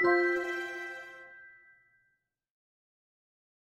Música